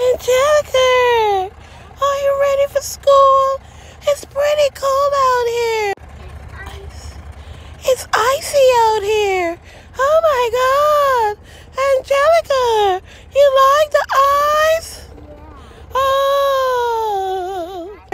Angelica, are you ready for school? It's pretty cold out here. It's icy out here. Oh my God, Angelica.